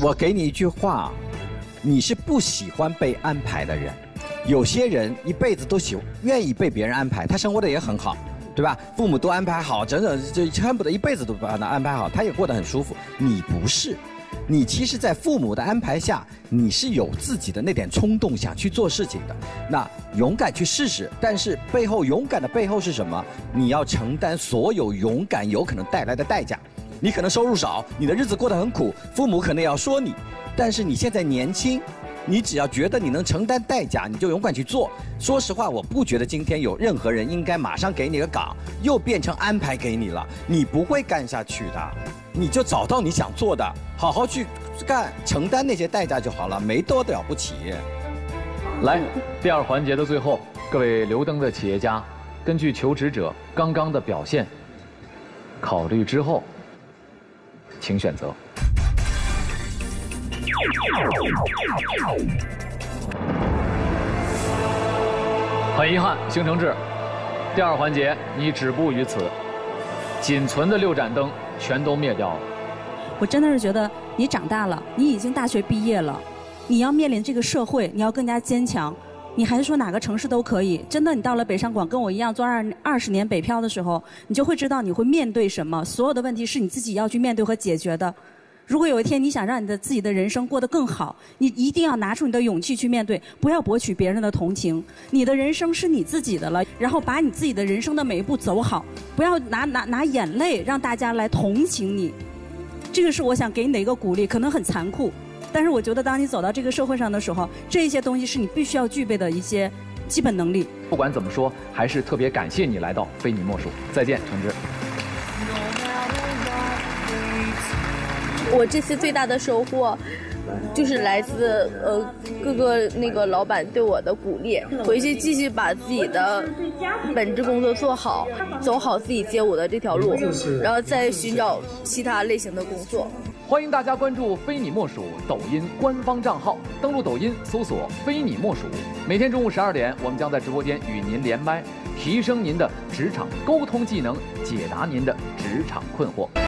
我给你一句话，你是不喜欢被安排的人。有些人一辈子都喜愿意被别人安排，他生活的也很好，对吧？父母都安排好，整整就恨不得一辈子都把他安排好，他也过得很舒服。你不是，你其实，在父母的安排下，你是有自己的那点冲动想去做事情的。那勇敢去试试，但是背后勇敢的背后是什么？你要承担所有勇敢有可能带来的代价。你可能收入少，你的日子过得很苦，父母可能也要说你，但是你现在年轻。你只要觉得你能承担代价，你就勇敢去做。说实话，我不觉得今天有任何人应该马上给你个岗，又变成安排给你了，你不会干下去的。你就找到你想做的，好好去干，承担那些代价就好了，没多了不起。来，第二环节的最后，各位留灯的企业家，根据求职者刚刚的表现，考虑之后，请选择。很遗憾，星承志，第二环节你止步于此，仅存的六盏灯全都灭掉了。我真的是觉得你长大了，你已经大学毕业了，你要面临这个社会，你要更加坚强。你还是说哪个城市都可以？真的，你到了北上广跟我一样做二二十年北漂的时候，你就会知道你会面对什么。所有的问题是你自己要去面对和解决的。如果有一天你想让你的自己的人生过得更好，你一定要拿出你的勇气去面对，不要博取别人的同情。你的人生是你自己的了，然后把你自己的人生的每一步走好，不要拿拿拿眼泪让大家来同情你。这个是我想给你的一个鼓励，可能很残酷，但是我觉得当你走到这个社会上的时候，这些东西是你必须要具备的一些基本能力。不管怎么说，还是特别感谢你来到非你莫属。再见，承志。我这次最大的收获，就是来自呃各个那个老板对我的鼓励，回去继续把自己的本职工作做好，走好自己街舞的这条路，然后再寻找其他类型的工作。欢迎大家关注“非你莫属”抖音官方账号，登录抖音搜索“非你莫属”，每天中午十二点，我们将在直播间与您连麦，提升您的职场沟通技能，解答您的职场困惑。